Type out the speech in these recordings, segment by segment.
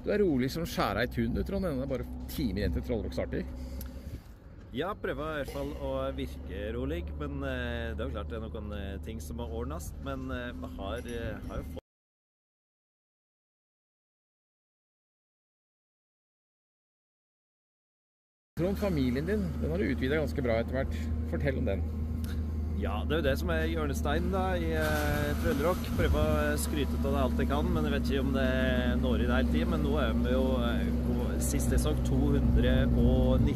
Du er rolig som skjæra i tun, du, Trond. Det er bare timer igjen til Trollrock starter. Ja, prøver i hvert fall å virke rolig. Men eh, det er jo klart det er noen eh, ting som må ordnes. Men eh, vi har, har jo fått Trond, familien din den har du utvida ganske bra etter hvert. Fortell om den. Ja, det er jo det som er hjørnesteinen da, i eh, Trønderrock. Prøver å skryte av det alt jeg kan, men jeg vet ikke om det når i det hele tiden. Men nå er vi jo eh, sist jeg så 219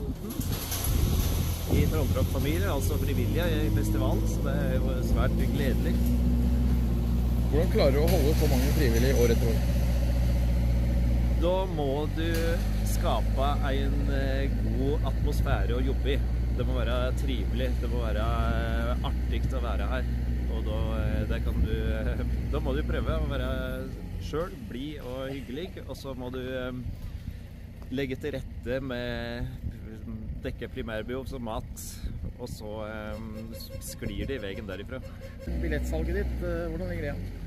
i Trønderrock-familie, altså frivillige i festivalen. Så det er jo svært gledelig. Hvordan klarer du å holde så mange frivillige år etter år? Da må du skape en eh, god atmosfære å jobbe i. Det må være trivelig, det må være eh, artig å være her. Og da, eh, du, da må du prøve å være sjøl blid og hyggelig, og så må du eh, legge til rette med dekke primærbehov som mat, og så sklir det i veien derifra. Billettsalget ditt, hvordan ligger det an?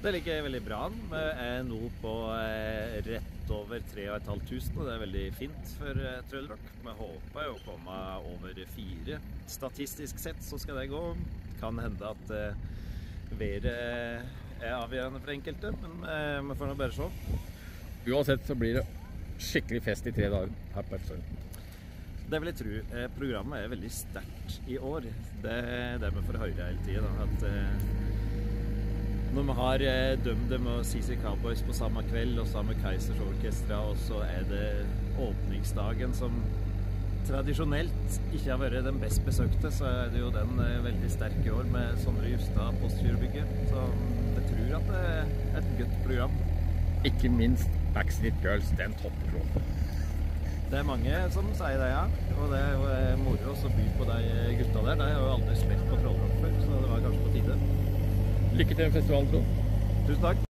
Det ligger veldig bra an. Vi er nå på eh, rett over 3500, og det er veldig fint for eh, Vi håper jo å komme over fire. Statistisk sett så skal det gå. Kan hende at eh, været er avgjørende for enkelte, men vi får nå bare se. Uansett så blir det skikkelig fest i tre dager her på Østlandet. Det vil jeg tro. Programmet er veldig sterkt i år. Det er det vi får høre hele tida. Når vi har eh, DumDum og CC Cowboys på samme kveld, og så har vi Keisers Orkestra, og så er det åpningsdagen som tradisjonelt ikke har vært den best besøkte, så er det jo den eh, veldig sterke i år med Sondre Justad Postgirobygget. Så mm, jeg tror at det er et godt program. Ikke minst Backstreet Girls, den topper opp. Det er mange som sier det, ja. Og det er jo eh, moro å by på de gutta der. De har jo aldri spilt på Trollrock før, så det var kanskje på tide. Lykke til med festivalen, Trond. Tusen takk.